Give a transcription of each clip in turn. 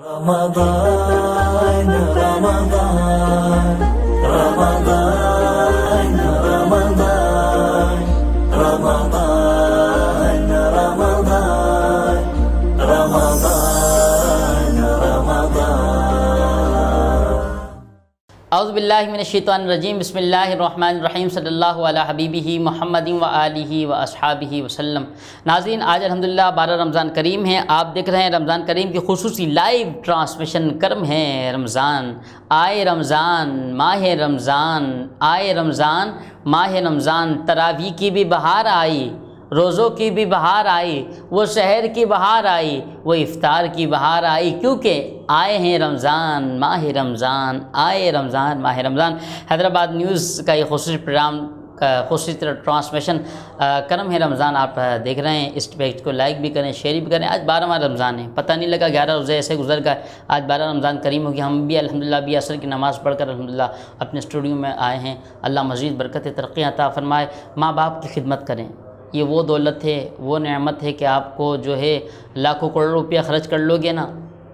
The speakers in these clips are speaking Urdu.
Ramadan, Ramadan. باللہ من الشیطان الرجیم، بسم اللہ الرحمن الرحیم، صلی اللہ علیہ حبیبہ محمد و آلہ و اصحابہ وسلم. ناظرین، آج الحمدللہ بارہ رمضان کریم ہیں آپ دیکھ رہے ہیں رمضان کریم کی خصوصی لائیو ٹرانسمیشن کرم ہے رمضان۔ آئے رمضان، ماہ رمضان، آئے رمضان، ماہ رمضان، تراویح کی بھی بہار آئی۔ روزوں کی بھی بہار آئی، وہ شہر کی بہار آئی، وہ افطار کی بہار آئی، کیونکہ آئے ہیں رمضان، ماہ رمضان، آئے رمضان، ماہ رمضان۔ حیدرآباد نیوز کا یہ خصوصی پروگرام، کا خصوصی طرح ٹرانسمیشن کرم ہے رمضان، آپ دیکھ رہے ہیں۔ اس پیج کو لائک بھی کریں، شیئر بھی کریں۔ آج بارہواں رمضان ہے۔ پتہ نہیں لگا گیارہ روزے ایسے گزر گئے۔ آج بارہ رمضان کریم ہو گیا ہم بھی الحمدللہ، بھی عصر کی نماز پڑھ کر الحمدللہ اپنے اسٹوڈیو میں آئے ہیں۔ اللہ مزید برکت، ترقی عطا فرمائے۔ ماں باپ کی خدمت کریں۔ یہ وہ دولت ہے، وہ نعمت ہے کہ آپ کو جو ہے لاکھوں کروڑ روپیہ خرچ کر لو گے نا۔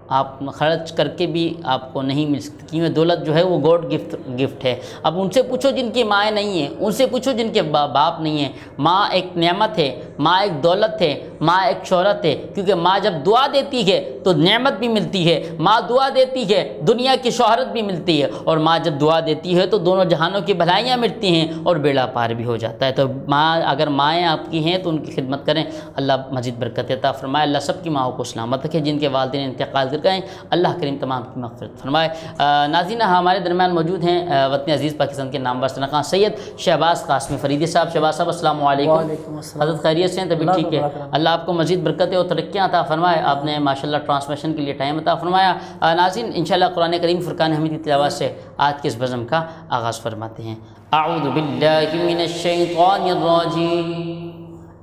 آپ خرچ کر کے بھی آپ کو نہیں مل سکتی، کیونکہ دولت جو ہے وہ گوڈ گفٹ گفٹ ہے۔ اب ان سے پوچھو جن کی مائیں نہیں ہیں، ان سے پوچھو جن کے باپ نہیں ہیں۔ ماں ایک نعمت ہے، ماں ایک دولت ہے، ماں ایک شہرت ہے، کیونکہ ماں جب دعا دیتی ہے تو نعمت بھی ملتی ہے۔ ماں دعا دیتی ہے، دنیا کی شہرت بھی ملتی ہے۔ اور ماں جب دعا دیتی ہے تو دونوں جہانوں کی بھلائیاں ملتی ہیں اور بیڑا پار بھی ہو جاتا ہے۔ تو ماں، اگر مائیں آپ کی ہیں تو ان کی خدمت کریں۔ اللہ مزید برکت عطا فرمائے۔ اللہ سب کی ماؤں کو سلامت رکھے، جن کے والدین انتقال کر گئے اللہ کریم تمام کی مغفرت فرمائے۔ ناظرین ہمارے درمیان موجود ہیں وطن عزیز پاکستان کے نام برسنقاں سید شہباز قاسمی فریدی صاحب۔ شہباز صاحب السلام علیکم۔ حضرت خیریت سے ہیں تبھی ٹھیک ہے۔ اللہ آپ کو مزید برکتیں اور ترقیاں عطا فرمائے۔ آپ نے ماشاءاللہ ٹرانسمیشن کے لیے ٹائم عطا فرمایا۔ ناظرین انشاءاللہ قرآن کریم فرقان حمیدی تلاوت سے آج کے اس بزم کا آغاز فرماتے ہیں۔ اعوذ باللہ من الشیطان الرجیم۔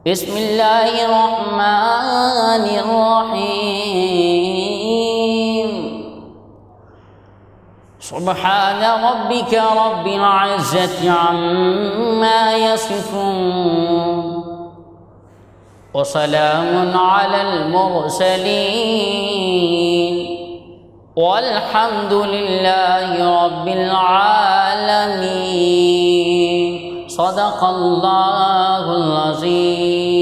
بسم اللہ الرحمن الرحیم۔ سبحان ربك رب العزة عما يصفون. وسلام على المرسلين. والحمد لله رب العالمين. صدق الله العظيم.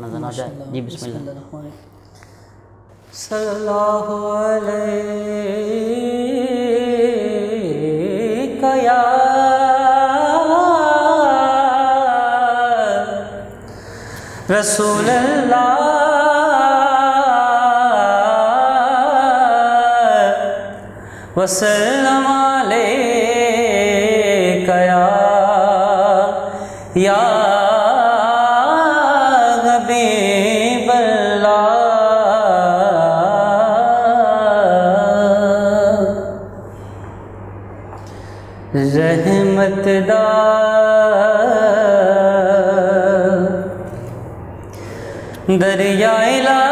نظر آ جائے. جی بسم اللہ. صلی اللہ علیہ یا رسول اللہ وسلم علیک یا ਕਿਸਮਤ ਦਾ। ਦਰਿਆਏ ਲਾ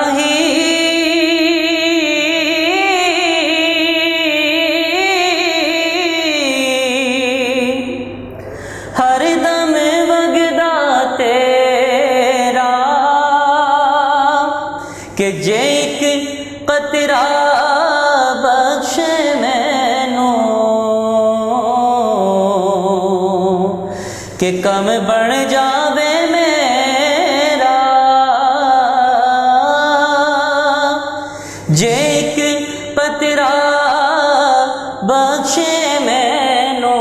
کہ کم بڑھ جاوے میرا جے ایک پترا بخشے مینوں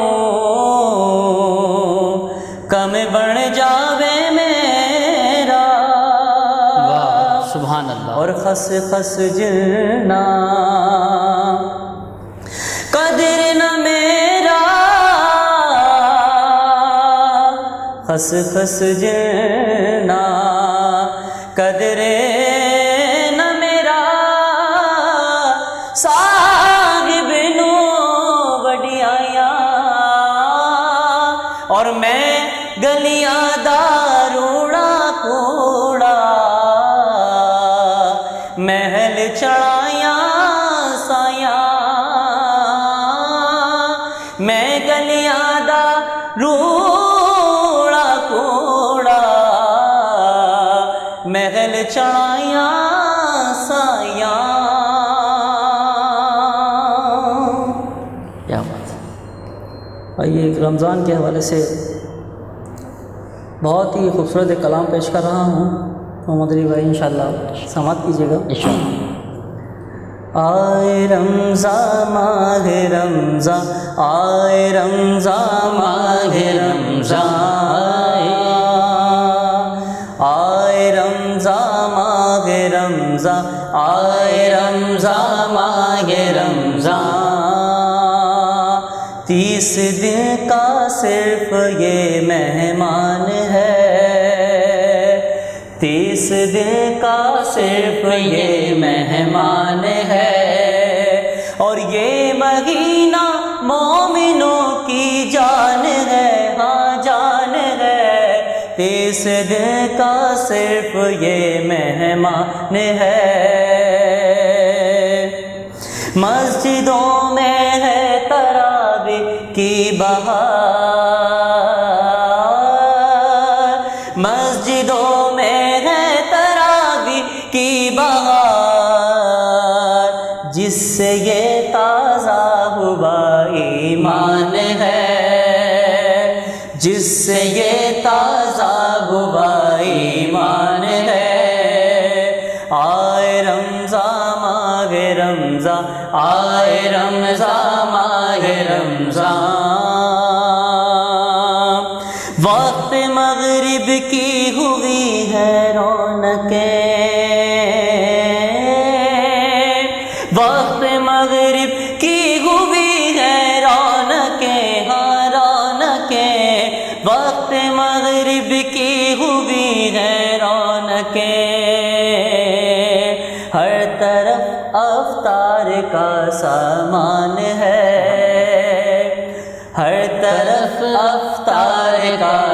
کم بڑھ جاوے میرا واہ سبحان اللہ۔ اور خس خس جلنا خس خس جلنا قدر نہ میرا، صاحب نو وڈیاں اور میں گلیاں داروڑا کوڑا، محل چڑھایا رمضان کے حوالے سے بہت ہی خوبصورت ایک کلام پیش کر رہا ہوں۔ محمد علی بھائی انشاءاللہ سماعت کیجیے گا۔ آئے رمضان ماہ رمضان آئے رمضان ماہ رمضان آئے رمضان ماہ رمضان آئے رمضان ماہ رمضان تیس دن کا صرف یہ مہمان ہے۔ تیس دن کا صرف یہ مہمان ہے۔ اور یہ مہینہ مومنوں کی جان ہے ہاں جان ہے۔ تیس دن کا صرف یہ مہمان ہے۔ مسجدوں میں ہے کی بہار۔ مسجدوں میں ہے تراوی کی بہار۔ جس سے یہ تازہ ہوا ایمان ہے۔ جس سے یہ تازہ ہوا ایمان ہے۔ آئے رمضان ماہ رمضان، آئے رمضان ماہ رمضان۔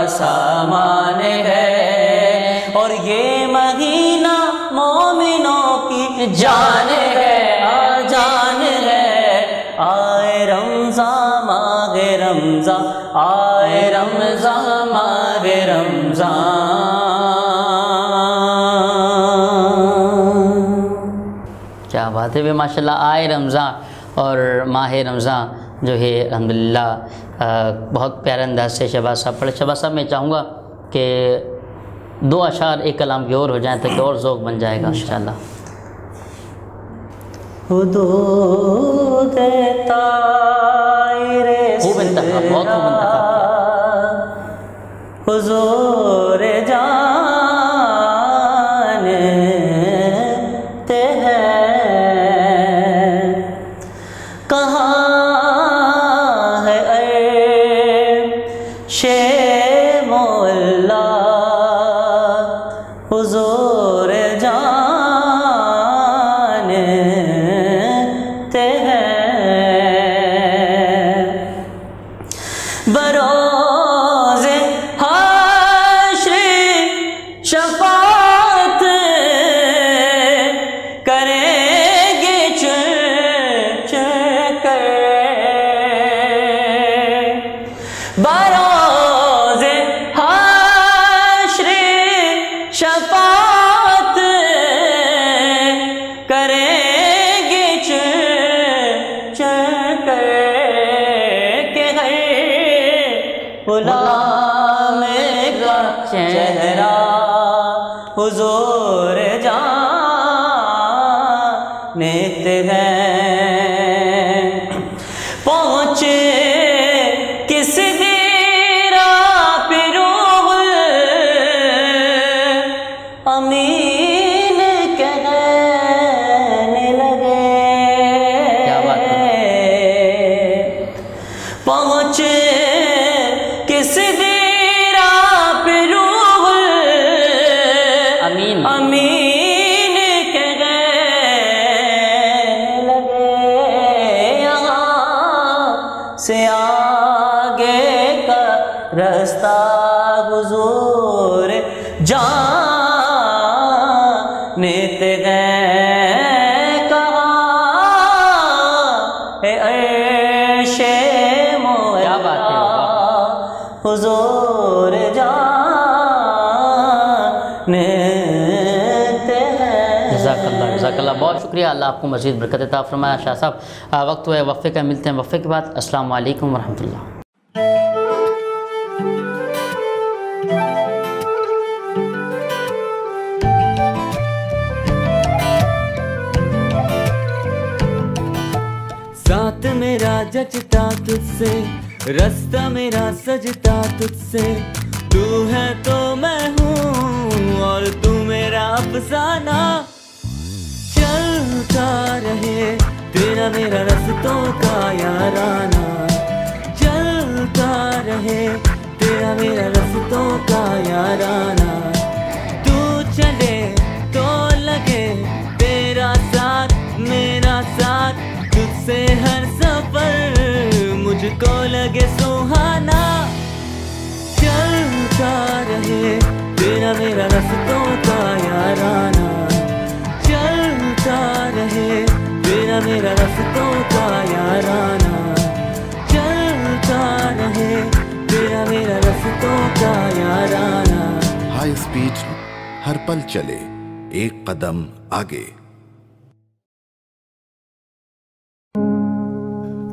سامان ہے۔ اور یہ مہینہ مومنوں کی جان ہے آ جان ہے۔ آئے رمضان، ماہ رمضان۔ آئے رمضان، ماہ رمضان۔ کیا بات ہے بے ماشاء اللہ آئے رمضان اور ماہ رمضان۔ جو ہے الحمدللہ بہت پیارے انداز سے شہباز صاحب پڑھے شہباز صاحب میں چاہوں گا کہ دو اشعار ایک کلام کی اور ہو جائیں تاکہ اور ذوق بن جائے گا انشاءاللہ۔ خوب انتخاب، بہت خوب انتخاب۔ حضور جانتے ہیں پہنچے کس دیرا امین کہنے لگے۔ کیا بات پہنچے شکریہ، اللہ آپ کو مزید برکت عطا فرمایا شاہ صاحب وقت ہوا ہے، وقفے کا، ملتے ہیں وقفے کے بعد۔ السلام علیکم ورحمۃ اللہ۔ ساتھ میرا جچتا تجھ سے، رستہ میرا سجتا تجھ سے۔ تو ہے تو میں ہوں اور تو میرا افسانہ۔ چلتا رہے، تیرا میرا رستوں کا یارانہ۔ چلتا رہے، تیرا میرا رستوں کا یارانہ۔ تو چلے تو لگے، تیرا ساتھ، میرا ساتھ۔ تجھ سے ہر سفر مجھ کو لگے سہانا۔ چلتا رہے، تیرا میرا رستوں میرا رفتوں کا یارانہ۔ چلتا رہے تیرا میرا رفتوں کا یارانہ۔ ہائی سپیڈ ہر پل چلے ایک قدم آگے۔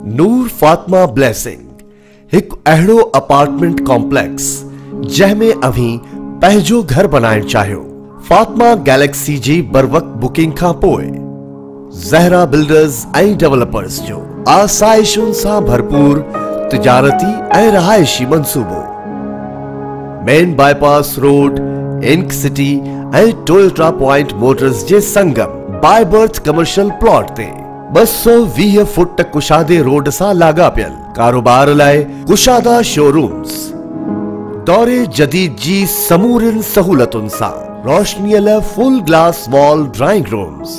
نور فاطمہ بلیسنگ ایک اہڑو اپارٹمنٹ کامپلیکس جہ میں ابھی پہجو گھر بنائن چاہیو فاطمہ گیلیکسی جی بروقت بکنگ کھا پوئے۔ زہرا بلڈرز اینڈ ڈیولپرز جو آسائشوں سے بھرپور، تجارتی اے رہائشی منصوبوں۔ مین بائی پاس روڈ، انک سٹی اے ٹویلٹرا point motors J Sangam by birth commercial plot تے۔ بس سو ویہ فٹ تک کشادے روڈ سا لاگا پیل۔ کاروبار لائے کشادہ شورومز دور جدید جی سمورن سہولتن سا روشنیل full glass wall drawing rooms.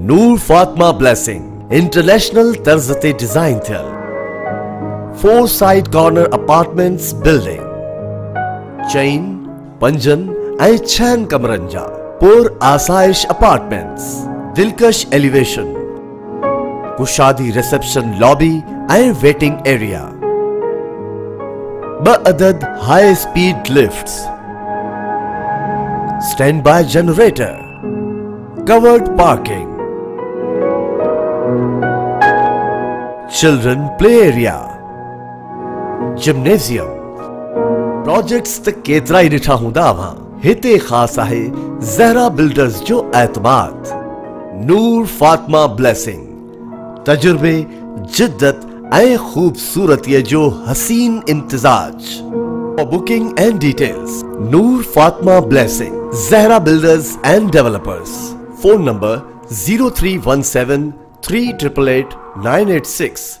Noor Fatima blessing, international طرز ڈیزائن تھل، four side corner apartments building, چین، پنجن، اے چھین کمرنجا، پور آسائش اپارٹمنٹس، دلکش ایلیویشن، کشادی ریسپشن لابی اے waiting area بعدد high speed lifts, standby generator, covered parking. Children play area gymnasium projects تے کیترا انٹھا ہوندا آواں ہتے خاص آہے زہرا بلڈرز جو اعتماد نور فاطمہ بلیسنگ تجربے جدت اے خوبصورتی جو حسین امتزاج For booking and details, Noor Fatma Blessing, Zahra Builders and Developers. Phone number 0317 3888 986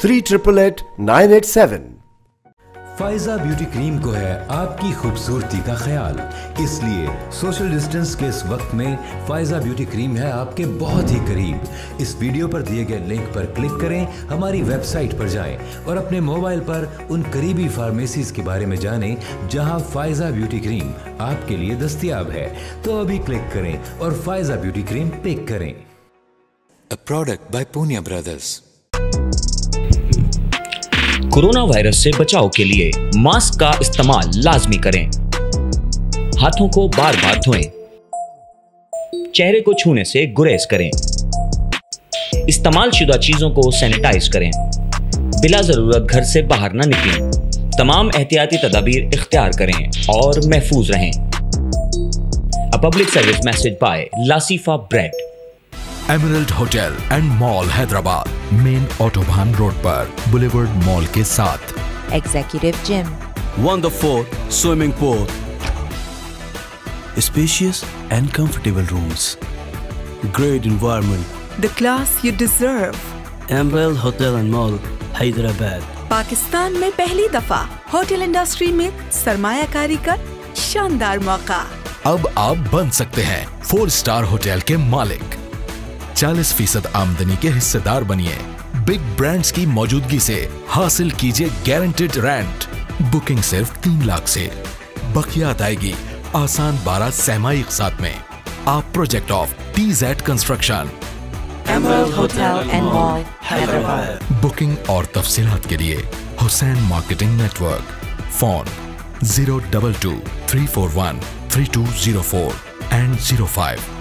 3888 987. Faiza beauty cream کو ہے آپ کی خوبصورتی کا خیال۔ اس لیے سوشل ڈسٹنس کے اس وقت میں فائزہ بیوٹی کریم ہے آپ کے بہت ہی قریب۔ اس ویڈیو پر دیے گئے لنک پر کلک کریں، ہماری ویب سائٹ پر جائیں اور اپنے موبائل پر ان قریبی فارمیسیز کے بارے میں جانیں جہاں فائزہ بیوٹی کریم آپ کے لیے دستیاب ہے۔ تو ابھی کلک کریں اور فائزہ بیوٹی کریم پک کریں۔ A product by Punya Brothers. Corona virus سے بچاؤ کے لیے ماسک کا استعمال لازمی کریں۔ ہاتھوں کو بار بار دھوئیں۔ چہرے کو چھونے سے گریز کریں۔ استعمال شدہ چیزوں کو سینیٹائز کریں۔ بلا ضرورت گھر سے باہر نہ نکلیں۔ تمام احتیاطی تدابیر اختیار کریں اور محفوظ رہیں۔ پبلک سروس میسج بائے لاسیفا bread emerald hotel and mall Hyderabad main auto Bhan road per بلیورڈ mall کے ساتھ executive gym one the four swimming pool spacious and comfortable rooms great environment the class you deserve emerald hotel and mall Hyderabad Pakistan میں پہلی دفعہ ہوٹل انڈسٹری میں سرمایہ کاری کا شاندار موقع اب آپ بن سکتے ہیں فور سٹار ہوٹل کے مالک چالیس فیصد آمدنی کے حصے دار بنیے بگ برانڈز کی موجودگی سے حاصل کیجیے گارنٹیڈ رینٹ بکنگ صرف تین لاکھ سے۔ بقیہ گی آسان بارہ سہمائی اقساط میں۔ آپ project of T Z construction booking اور تفصیلات کے لیے Hussain marketing network phone zero double two three four one three two zero four and zero five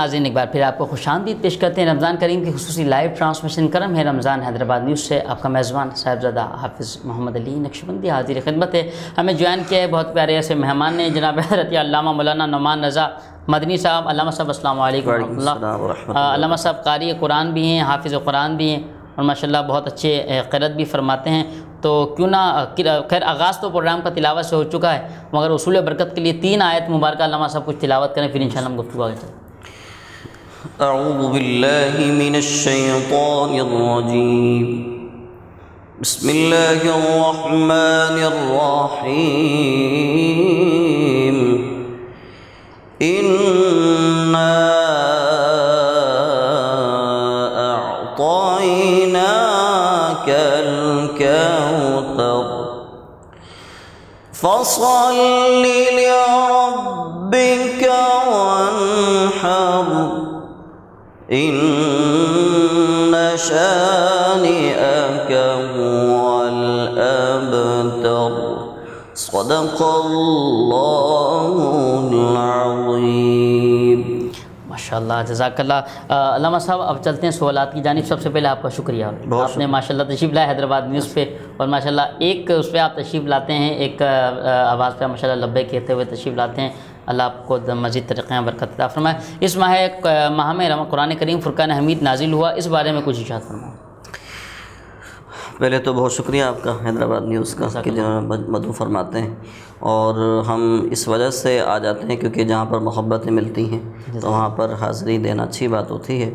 ناظرین ایک بار پھر آپ کو خوش آمدید پیش کرتے ہیں رمضان کریم کی خصوصی لائیو ٹرانسمیشن کرم ہے۔ رمضان حیدرآباد نیوز سے آپ کا میزبان صاحبزادہ حافظ محمد علی نقشبندی حاضر خدمت ہے۔ ہمیں جوائن کیا ہے بہت پیارے ایسے مہمان نے جناب حضرت علامہ مولانا نعمان رضا مدنی صاحب علامہ صاحب السلام علیکم ورحمۃ اللہ۔ علامہ صاحب قاری قرآن بھی ہیں حافظ قرآن بھی ہیں اور ماشاءاللہ بہت اچھے قرت بھی فرماتے ہیں۔ تو کیوں نہ خیر آغاز تو پروگرام کا تلاوت سے ہو چکا ہے مگر اصول برکت کے لیے تین آیت مبارکہ علامہ صاحب کچھ تلاوت کریں پھر انشاءاللہ ہم گفتگو آگے چلیں۔ أعوذ بالله من الشيطان الرجيم. بسم الله الرحمن الرحيم. إنا أعطيناك الكوثر. فصل لربك إن شانئك هو الأبتر. صدق الله العظيم. ماشاءاللہ جزاک اللہ علامہ صاحب اب چلتے ہیں سوالات کی جانب. سب سے پہلے آپ کا شکریہ. آپ نے ماشاءاللہ تشریف لایا حیدرآباد نیوز پہ اور ماشاءاللہ ایک اس پہ آپ تشریف لاتے ہیں ایک آواز پہ ماشاءاللہ لبے کہتے ہوئے تشریف لاتے ہیں. اللہ آپ کو مزید طریقیں برکت عطا فرمائے. اس ماہ ماہ میں قرآن کریم فرقان حمید نازل ہوا. اس بارے میں کچھ اشاعت فرمائیں. پہلے تو بہت شکریہ آپ کا حیدرآباد نیوز کا کہ جنہوں نے مدعو فرماتے ہیں اور ہم اس وجہ سے آ جاتے ہیں کیونکہ جہاں پر محبتیں ملتی ہیں تو وہاں پر حاضری دینا اچھی بات ہوتی ہے۔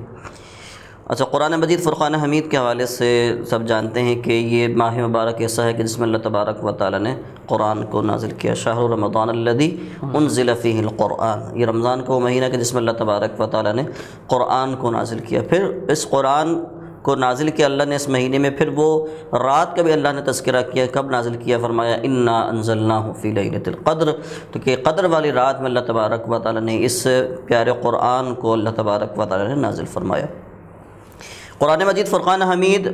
اچھا قرآن مجید فرقان حمید کے حوالے سے سب جانتے ہیں کہ یہ ماہ مبارک ایسا ہے کہ جس میں اللہ تبارک و تعالیٰ نے قرآن کو نازل کیا۔ شاہ رمضان الذی انزل فیہ القرآن۔ یہ رمضان کا وہ مہینہ کہ جس میں اللہ تبارک و تعالیٰ نے قرآن کو نازل کیا۔ پھر اس قرآن کو نازل کیا اللہ نے اس مہینے میں، پھر وہ رات کا بھی اللہ نے تذکرہ کیا، کب نازل کیا؟ فرمایا، انا انزلناہ فی لیلۃ القدر تو کہ قدر والی رات میں اللہ تبارک و تعالیٰ نے اس پیارے قرآن کو اللہ تبارک و تعالیٰ نے نازل فرمایا۔ قرآن مجید، فرقان حمید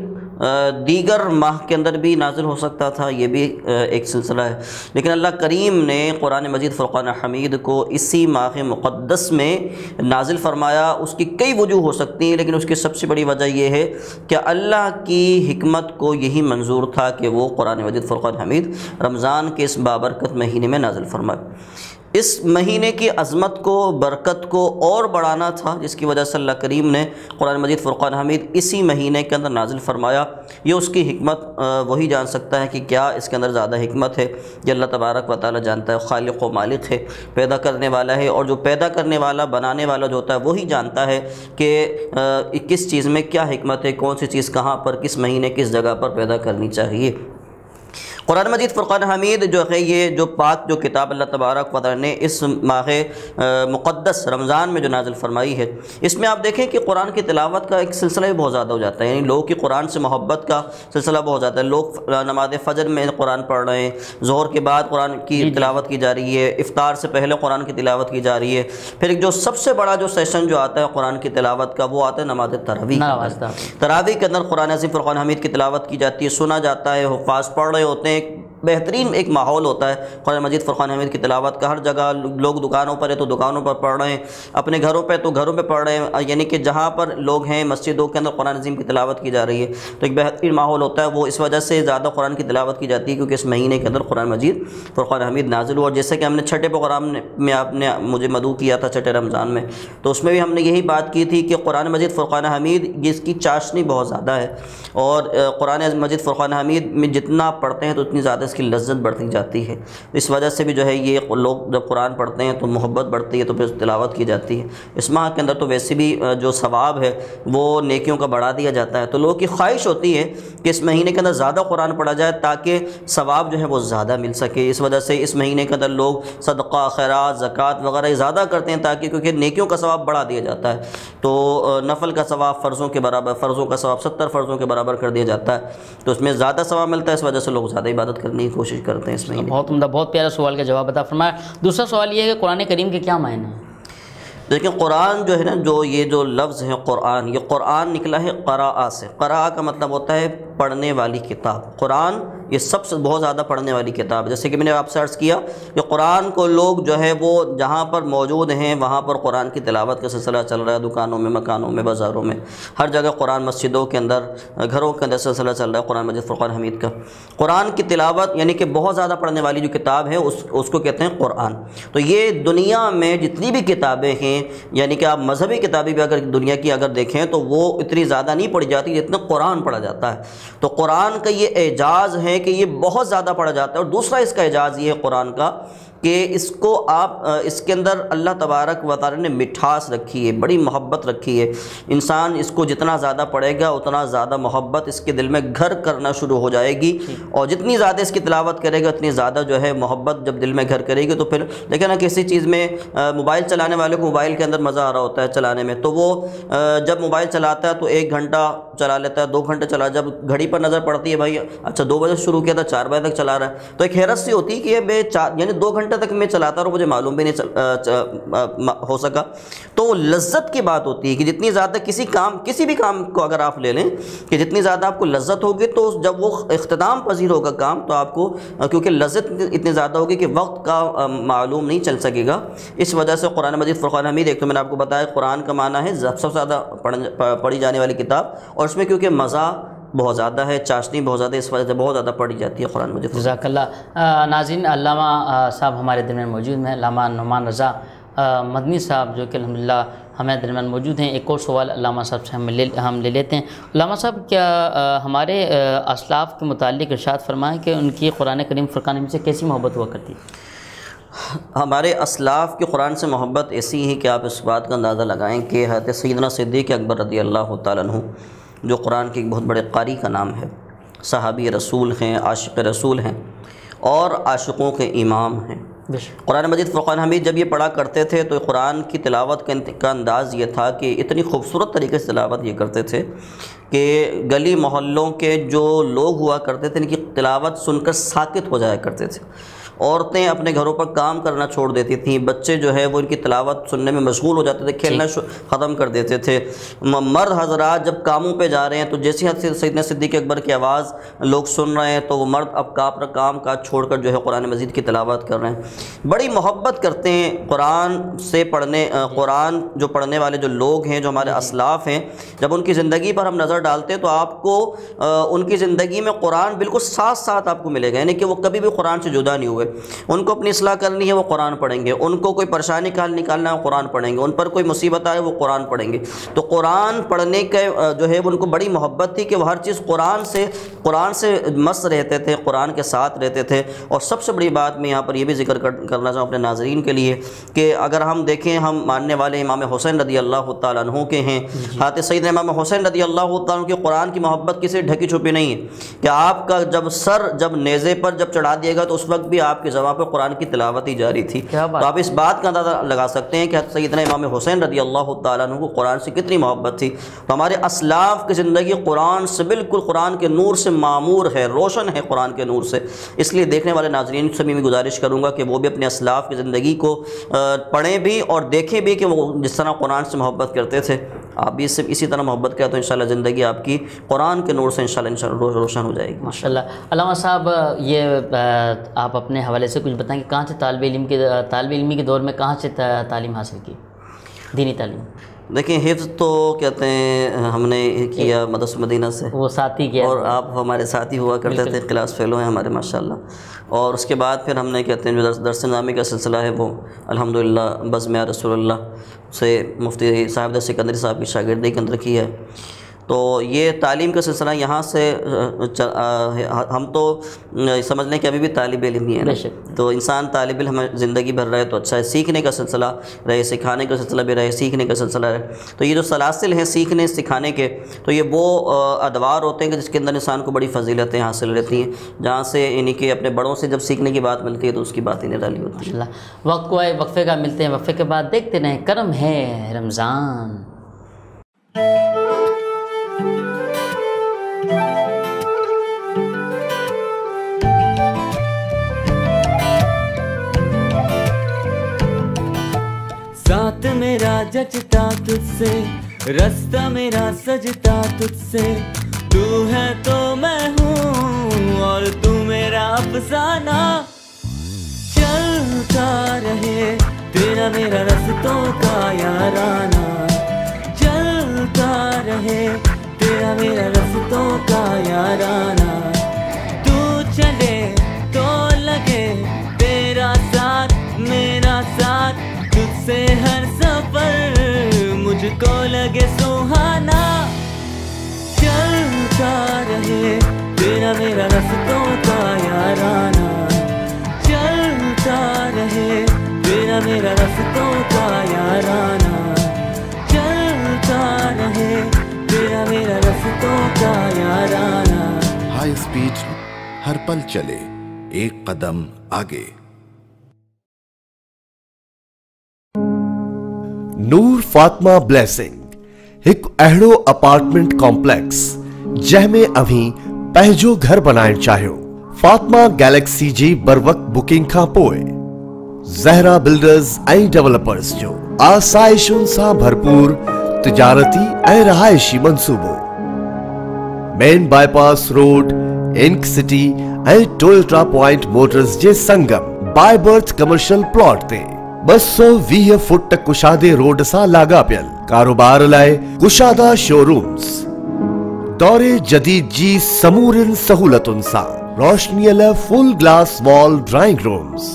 دیگر ماہ کے اندر بھی نازل ہو سکتا تھا، یہ بھی ایک سلسلہ ہے۔ لیکن اللہ کریم نے قرآن مجید فرقان حمید کو اسی ماہ مقدس میں نازل فرمایا۔ اس کی کئی وجوہ ہو سکتی ہیں، لیکن اس کی سب سے بڑی وجہ یہ ہے کہ اللہ کی حکمت کو یہی منظور تھا کہ وہ قرآن مجید فرقان حمید رمضان کے اس بابرکت مہینے میں نازل فرمائے۔ اس مہینے کی عظمت کو، برکت کو اور بڑھانا تھا، جس کی وجہ سے اللہ کریم نے قرآن مجید فرقان حمید اسی مہینے کے اندر نازل فرمایا۔ یہ اس کی حکمت وہی جان سکتا ہے کہ کیا اس کے اندر زیادہ حکمت ہے، یہ اللہ تبارک و تعالیٰ جانتا ہے خالق و مالک ہے، پیدا کرنے والا ہے۔ اور جو پیدا کرنے والا، بنانے والا جو ہوتا ہے، وہی جانتا ہے کہ کس چیز میں کیا حکمت ہے، کون سی چیز کہاں پر، کس مہینے، کس جگہ پر پیدا کرنی چاہیے۔ قرآن مجید فرقان حمید جو ہے یہ جو پاک جو کتاب اللہ تبارک تعالیٰ نے اس ماہ مقدس رمضان میں جو نازل فرمائی ہے اس میں آپ دیکھیں کہ قرآن کی تلاوت کا ایک سلسلہ بھی بہت زیادہ ہو جاتا ہے یعنی لوگوں کی قرآن سے محبت کا سلسلہ بہت زیادہ ہے۔ لوگ نماز فجر میں قرآن پڑھ رہے ہیں ظہر کے بعد قرآن کی تلاوت کی جا رہی ہے افطار سے پہلے قرآن کی تلاوت کی جا رہی ہے۔ پھر جو سب سے بڑا جو سیشن جو آتا ہے قرآن کی تلاوت کا وہ آتا ہے نماز تراویح تراویح۔ کے اندر قرآن عظیم فرقان حمید کی تلاوت کی جاتی ہے سنا جاتا ہے حفاظ پڑھ رہے ہوتے ہیں ایک بہترین ایک ماحول ہوتا ہے۔ قرآن مجید فرقان حمید کی تلاوت کا ہر جگہ لوگ دکانوں پر ہے تو دکانوں پر پڑھ رہے ہیں۔ اپنے گھروں پہ تو گھروں پہ پڑھ رہے ہیں۔ یعنی کہ جہاں پر لوگ ہیں، مسجدوں کے اندر قرآن عظیم کی تلاوت کی جا رہی ہے۔ تو ایک بہترین ماحول ہوتا ہے۔ وہ اس وجہ سے زیادہ قرآن کی تلاوت کی جاتی ہے کیونکہ اس مہینے کے اندر قرآن مجید، فرقان حمید نازل ہوا۔ اور جیسے کہ ہم نے چھٹے پروگرام میں آپ نے مجھے مدعو کیا تھا چھٹے رمضان میں، تو اس میں بھی ہم نے یہی بات کی تھی کہ قرآن مجید فرقان حمید اس کی چاشنی بہت زیادہ ہے۔ اور قرآن مجید فرقان حمید میں جتنا پڑھتے ہیں تو اتنی زیادہ اس کی لذت بڑھتی جاتی ہے۔ اس وجہ سے بھی جو ہے یہ لوگ جب قرآن پڑھتے ہیں تو محبت بڑھتی ہے تو پھر تلاوت کی جاتی ہے۔ اس ماہ کے اندر تو ویسے بھی جو ثواب ہے وہ نیکیوں کا بڑھا دیا جاتا ہے۔ تو لوگوں کی خواہش ہوتی ہے کہ اس مہینے کے اندر زیادہ قرآن پڑھا جائے تاکہ ثواب جو ہے وہ زیادہ مل سکے۔ اس وجہ سے اس مہینے کے اندر لوگ صدقہ، خیرات، زکوٰۃ وغیرہ زیادہ کرتے ہیں تاکہ کیونکہ نیکیوں کا ثواب بڑھا دیا جاتا ہے۔ تو نفل کا ثواب فرضوں کے برابر، فرضوں کا ثواب ستر فرضوں کے برابر کر دیا جاتا ہے۔ تو اس میں زیادہ ثواب ملتا ہے، اس وجہ سے لوگ زیادہ عبادت کرنے کی کوشش کرتے ہیں اس مہینے بہت عمدہ بہت پیارا سوال کا جواب بتا فرمایا دوسرا سوال یہ ہے کہ قرآن کریم کے کیا معنی ہیں؟ دیکھیں قرآن جو ہے نا جو یہ جو لفظ ہے قرآن یہ قرآن نکلا ہے قراء سے۔ قراء کا مطلب ہوتا ہے پڑھنے والی کتاب۔ قرآن یہ سب سے بہت زیادہ پڑھنے والی کتاب ہے۔ جیسے کہ میں نے آپ سے عرض کیا کہ قرآن کو لوگ جو ہے وہ جہاں پر موجود ہیں، وہاں پر قرآن کی تلاوت کا سلسلہ چل رہا ہے، دکانوں میں، مکانوں میں، بازاروں میں۔ ہر جگہ قرآن مسجدوں کے اندر، گھروں کے اندر سلسلہ چل رہا ہے قرآن مجید فرقان حمید کا۔ قرآن کی تلاوت یعنی کہ بہت زیادہ پڑھنے والی جو کتاب ہے، اس اس کو کہتے ہیں قرآن۔ تو یہ دنیا میں جتنی بھی کتابیں ہیں یعنی کہ آپ مذہبی کتابیں بھی اگر دنیا کی اگر دیکھیں تو وہ اتنی زیادہ نہیں پڑھی جاتی جتنا قرآن پڑھا جاتا ہے۔ تو قرآن کا یہ اعجاز ہے کہ یہ بہت زیادہ پڑھا جاتا ہے اور دوسرا اس کا اعجاز یہ ہے قرآن کا کہ اس کو آپ اس کے اندر اللہ تبارک و تعالی نے مٹھاس رکھی ہے بڑی محبت رکھی ہے۔ انسان اس کو جتنا زیادہ پڑھے گا اتنا زیادہ محبت اس کے دل میں گھر کرنا شروع ہو جائے گی۔ اور جتنی زیادہ اس کی تلاوت کرے گا اتنی زیادہ جو ہے محبت جب دل میں گھر کرے گی تو پھر دیکھیں نا کسی چیز میں موبائل چلانے والے کو موبائل کے اندر مزہ آ رہا ہوتا ہے چلانے میں تو وہ جب موبائل چلاتا ہے تو ایک گھنٹہ چلا لیتا ہے دو گھنٹے چلا جب گھڑی پر نظر پڑتی ہے بھائی اچھا دو بجے شروع کیا تھا چار بجے تک چلا رہا ہے۔ تو ایک حیرت سی ہوتی ہے کہ میں چار یعنی دو گھنٹے تک میں چلاتا رہا مجھے معلوم بھی نہیں ہو سکا۔ تو وہ لذت کی بات ہوتی ہے کہ جتنی زیادہ کسی کام کسی بھی کام کو اگر آپ لے لیں کہ جتنی زیادہ آپ کو لذت ہوگی، تو جب وہ اختتام پذیر ہوگا کام، تو آپ کو کیونکہ لذت اتنی زیادہ ہوگی کہ وقت کا معلوم نہیں چل سکے گا۔ اس وجہ سے قرآن مجید فرقان حمید، ایک تو میں نے آپ کو بتایا، قرآن کا معنی ہے سب سے زیادہ پڑھی جانے والی کتاب، اور اس میں کیونکہ مزہ بہت زیادہ ہے چاشنی بہت زیادہ اس وجہ سے بہت زیادہ پڑھی جاتی ہے قرآن مجید جزاک اللہ۔ ناظرین علامہ صاحب ہمارے درمیان موجود ہیں علامہ نعمان رضا۔ مدنی صاحب جو کہ الحمدللہ ہمیں درمیان موجود ہیں۔ ایک اور سوال علامہ صاحب سے ہم لے ہم لے لیتے ہیں۔ علامہ صاحب کیا ہمارے اسلاف کے متعلق ارشاد فرمائیں کہ ان کی قرآن کریم فرقان سے کیسی محبت ہوا کرتی؟ ہمارے اسلاف کی قرآن سے محبت ایسی ہے کہ آپ اس بات کا اندازہ لگائیں کہ حضرت سیدنا صدیق اکبر رضی اللہ تعالیٰ عنہ جو قرآن کے ایک بہت بڑے قاری کا نام ہے۔ صحابی رسول ہیں عاشق رسول ہیں اور عاشقوں کے امام ہیں۔ قرآن مجید فرقان حمید جب یہ پڑھا کرتے تھے تو قرآن کی تلاوت کا انداز یہ تھا کہ اتنی خوبصورت طریقے سے تلاوت یہ کرتے تھے کہ گلی محلوں کے جو لوگ ہوا کرتے تھے ان کی تلاوت سن کر ساکت ہو جایا کرتے تھے۔ عورتیں اپنے گھروں پر کام کرنا چھوڑ دیتی تھیں۔ بچے جو ہے وہ ان کی تلاوت سننے میں مشغول ہو جاتے تھے کھیلنا ختم کر دیتے تھے۔ مرد حضرات جب کاموں پہ جا رہے ہیں تو جیسی حد سے سیدنا صدیق اکبر کی آواز لوگ سن رہے ہیں تو وہ مرد اب کاپ کام کا چھوڑ کر جو ہے قرآن مزید کی تلاوت کر رہے ہیں۔ بڑی محبت کرتے ہیں قرآن سے پڑھنے قرآن جو پڑھنے والے جو لوگ ہیں جو ہمارے اسلاف ہیں جب ان کی زندگی پر ہم نظر ڈالتے ہیں تو آپ کو ان کی زندگی میں قرآن بالکل ساتھ ساتھ آپ کو ملے گا۔ یعنی کہ وہ کبھی بھی قرآن سے جدا نہیں ہوئے۔ ان کو اپنی اصلاح کرنی ہے وہ قرآن پڑھیں گے۔ ان کو کوئی پریشانی کا حل نکالنا ہے وہ قرآن پڑھیں گے۔ ان پر کوئی مصیبت آئے وہ قرآن پڑھیں گے۔ تو قرآن پڑھنے کے جو ہے ان کو بڑی محبت تھی کہ وہ ہر چیز قرآن سے قرآن سے مست رہتے تھے قرآن کے ساتھ رہتے تھے۔ اور سب سے بڑی بات میں یہاں پر یہ بھی ذکر کرنا چاہوں اپنے ناظرین کے لیے کہ اگر ہم دیکھیں ہم ماننے والے امام حسین رضی اللہ تعالیٰ عنہ کے ہیں۔ حات سعید امام حسین رضی اللہ تعالیٰ عنہ کے قرآن کی محبت کسی ڈھکی چھپی نہیں ہے۔ کہ آپ کا جب سر جب نیزے پر جب چڑھا دیا گا تو اس وقت بھی آپ کی زبان پہ قرآن کی تلاوت ہی جاری تھی۔ تو آپ اس بات کا اندازہ لگا سکتے ہیں کہ سیدنا امام حسین رضی اللہ تعالیٰ عنہ کو قرآن سے کتنی محبت تھی۔ تو ہمارے اسلاف کی زندگی قرآن سے بالکل قرآن کے نور سے معمور ہے روشن ہے قرآن کے نور سے۔ اس لیے دیکھنے والے ناظرین سے بھی میں گزارش کروں گا کہ وہ بھی اپنے اسلاف کی زندگی کو پڑھیں بھی اور دیکھیں بھی کہ وہ جس طرح قرآن سے محبت کرتے تھے۔ آپ بھی اس سے اسی طرح محبت کریں تو انشاءاللہ زندگی آپ کی قرآن کے نور سے انشاءاللہ انشاءاللہ روشن ہو جائے گی۔ ماشاءاللہ۔ علامہ صاحب، یہ آپ اپنے حوالے سے کچھ بتائیں کہ کہاں سے طالب علم کے، طالب علمی کے دور میں کہاں سے تعلیم حاصل کی؟ دینی تعلیم۔ دیکھیں حفظ تو کہتے ہیں ہم نے کیا مدرسہ مدینہ سے۔ وہ ساتھی کیا۔ اور آپ ہمارے ساتھی ہوا کرتے تھے کلاس فیلو ہیں ہمارے ماشاءاللہ۔ اور اس کے بعد پھر ہم نے کہتے ہیں جو درس نامی کا سلسلہ ہے وہ الحمدللہ بزم رسول اللہ سے مفتی صاحب در سکندری صاحب کی شاگردی کے اندر کی ہے۔ تو یہ تعلیم کا سلسلہ یہاں سے ہم تو سمجھ لیں کہ ابھی بھی طالب علم ہی ہیں۔ تو انسان طالب علم زندگی بھر رہے تو اچھا ہے سیکھنے کا سلسلہ رہے سکھانے کا سلسلہ بھی رہے سیکھنے کا سلسلہ رہے۔ تو یہ جو سلاسل ہیں سیکھنے سکھانے کے تو یہ وہ ادوار ہوتے ہیں کہ جس کے اندر انسان کو بڑی فضیلتیں حاصل رہتی ہیں۔ جہاں سے یعنی کہ اپنے بڑوں سے جب سیکھنے کی بات ملتی ہے تو اس کی بات ہی نرالی ہوتی ہے وقت کو آئے وقفے کا ملتے ہیں وقفے کے بعد دیکھتے رہیں۔ کرم ہے رمضان۔ ساتھ میرا جچتا تجھ سے، رستہ میرا سجتا تجھ سے۔ تو ہے تو میں ہوں اور تو میرا افسانہ۔ چلتا رہے تیرا میرا رستوں کا یارانہ۔ چلتا رہے تیرا میرا رستوں کا یارانہ۔ تو چلے تو لگے تیرا ساتھ، میرا ساتھ۔ تجھ سے ہر سفر مجھ کو لگے سہانا۔ چلتا رہے تیرا میرا رستوں کا یارانہ۔ چلتا رہے تیرا میرا رستوں کا یارانہ۔ میرا رفتوں کا یارانہ۔ ہائی اسپیڈ ہر پل چلے ایک قدم آگے۔ نور فاطمہ بلیسنگ ایک اہڑو اپارٹمنٹ کامپلیکس جہ میں ابھی پہجو گھر بنائیں چاہیو۔ فاطمہ گیلیکسی جی بروقت بکنگ کھا پوئے۔ زہرہ بلڈرز ڈیولپرز جو آسائشن سا بھرپور بھرپور تجارتی اے رہائشی منصوبوں مین بائی پاس روڈ انک سٹی اے ٹویلٹرا point motors J Sangam by birth commercial plot تے۔ بس سو ویہ فٹ تک کشادے روڈ سا لاغا پیل۔ کاروبار لائے کشادہ شورومز دور جدید جی سمورن سہولت انسا روشنی لے full glass wall drawing rooms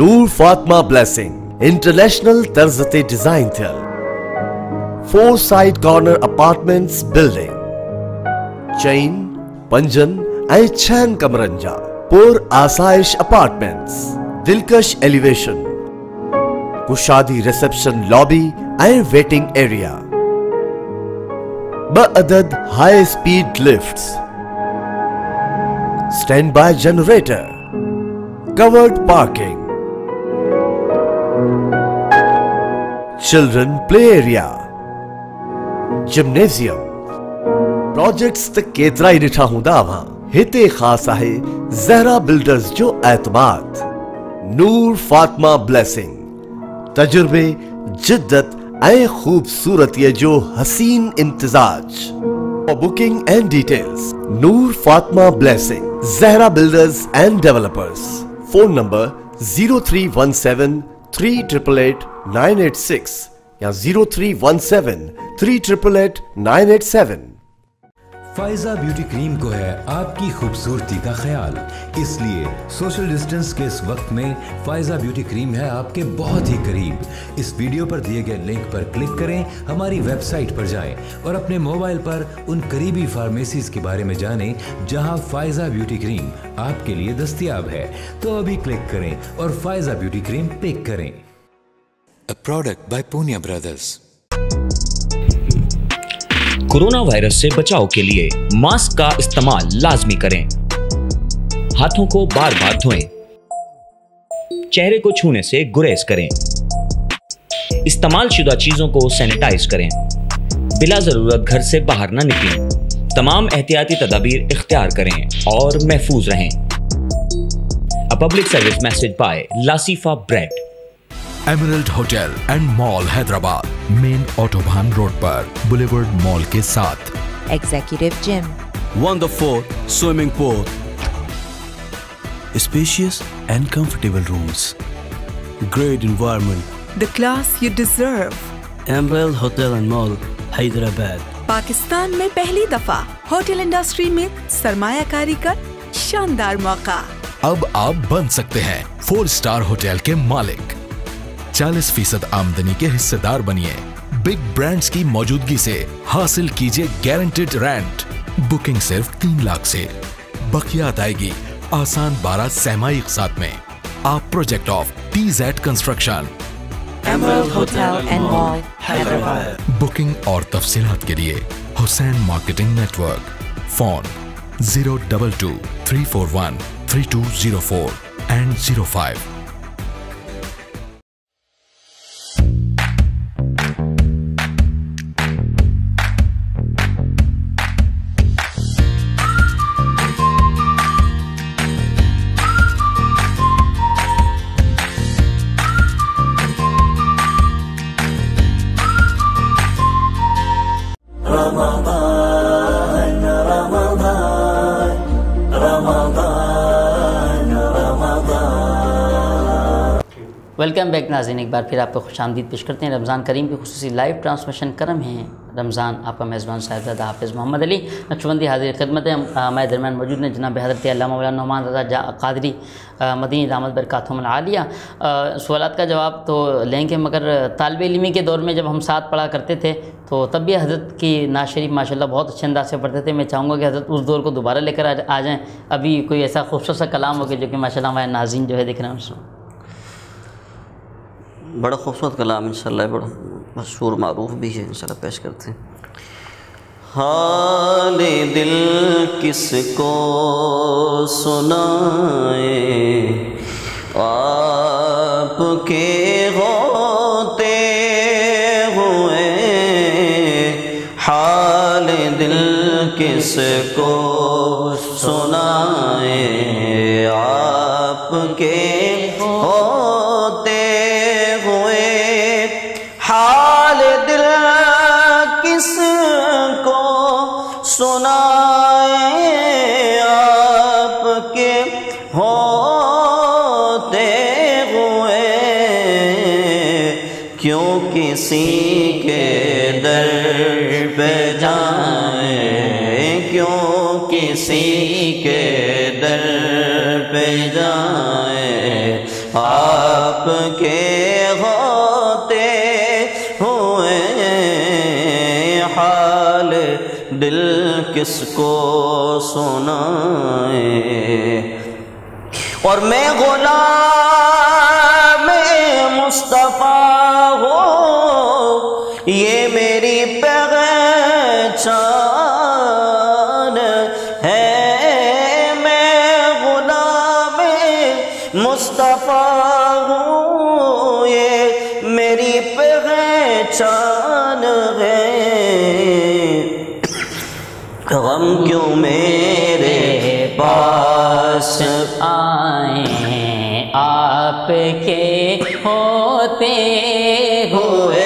Noor Fatima blessing international طرز تے ڈیزائن تھیل 4 Side Corner Apartments Building. Chain, Panjan and Chan Kamaranja. Poor Asaish Apartments. Dilkash Elevation. Kushadi Reception Lobby and Waiting Area. Ba'adad High Speed Lifts. Standby Generator. Covered Parking. Children Play Area. Gymnasium projects تک کیترائی نٹھا ہوں دا آوان ہیتے خاص آئے زہرہ بلڈرز جو اعتماد۔ نور فاطمہ بلیسنگ تجربے، جدت، اے خوبصورتی جو حسین انتزاج booking and details Noor Fatima blessing Zahra builders and developers phone number 0317 3888 986 یا zero three one seven three triple eight nine eight seven Faiza beauty cream کو ہے آپ کی خوبصورتی کا خیال۔ اس لیے سوشل ڈسٹنس کے اس وقت میں فائزہ بیوٹی کریم ہے آپ کے بہت ہی قریب۔ اس ویڈیو پر دیے گئے لنک پر کلک کریں، ہماری ویب سائٹ پر جائیں اور اپنے موبائل پر ان قریبی فارمیسیز کے بارے میں جانیں جہاں فائزہ بیوٹی کریم آپ کے لیے دستیاب ہے۔ تو ابھی کلک کریں اور فائزہ بیوٹی کریم پک کریں۔ کورونا وائرس سے بچاؤ کے لیے ماسک کا استعمال لازمی کریں ہاتھوں کو بار بار دھوئیں چہرے کو چھونے سے گریز کریں استعمال شدہ چیزوں کو سینیٹائز کریں بلا ضرورت گھر سے باہر نہ نکلیں تمام احتیاطی تدابیر اختیار کریں اور محفوظ رہیں پبلک سروس میسج بائی لاسیفا bread emerald hotel and mall Hyderabad main auto Bhan road per بلیورڈ mall کے ساتھ executive gym one the four swimming pool spacious and comfortable rooms great environment the class you deserve emerald hotel and mall Hyderabad Pakistan میں پہلی دفعہ ہوٹل انڈسٹری میں سرمایہ کاری کا شاندار موقع اب آپ بن سکتے ہیں فور سٹار ہوٹل کے مالک چالیس فیصد آمدنی کے حصے دار بنیے بگ برانڈز کی موجودگی سے حاصل کیجیے گارنٹیڈ رینٹ بکنگ صرف تین لاکھ سے۔ بقیات آئے گی آسان بارہ سہمائی اقساط میں۔ آپ project of T Z construction booking اور تفصیلات کے لیے Hussain marketing network phone zero double two three four one three two zero four and zero five welcome back ناظرین، ایک بار پھر آپ کو خوش آمدید پیش کرتے ہیں۔ رمضان کریم کی خصوصی لائیو ٹرانسمیشن کرم ہیں۔ رمضان، آپ کا میزبان صاحبزادہ حافظ محمد علی، نقشبندی حاضر خدمت ہے ہمارے درمیان موجود ہیں۔ جناب حضرت علامہ مولانا نعمان رضا جا قادری مدینی دامت برکاتہم العالیہ سوالات کا جواب تو لیں گے، مگر طالب علمی کے دور میں جب ہم ساتھ پڑھا کرتے تھے، تو تب بھی حضرت کی ناز شریف ماشاء اللہ بہت اچھے انداز سے پڑھتے تھے۔ میں چاہوں گا کہ حضرت اس دور کو دوبارہ لے کر آ جائیں۔ ابھی کوئی ایسا خوبصورت سا کلام ہو کہ جو کہ ماشاء اللہ ہمارے ناظرین جو ہے دیکھ رہے ہیں۔ اس میں بڑا خوبصورت کلام انشاءاللہ بڑا مشہور، معروف بھی ہے، انشاءاللہ پیش کرتے ہیں۔ حال دل کس کو سنائے؟ آپ کے ہوتے ہوئے۔ حال دل کس کو سنائے؟ آپ کے کس کو سنائے اور میں غلام آپ کے ہوتے ہوئے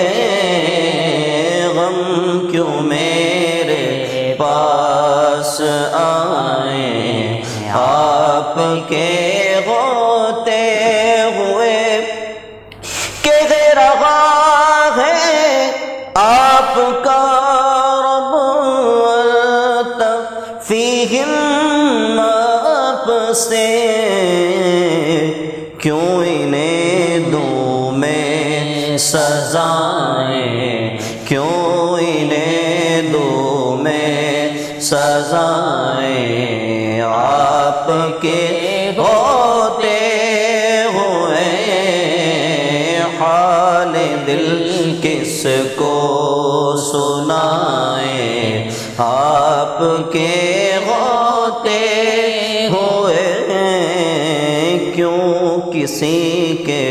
کس کو سنائیں آپ کے ہوتے ہوئے کیوں کسی کے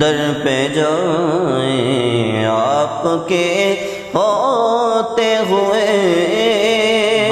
در پہ جائیں؟ آپ کے ہوتے ہوئے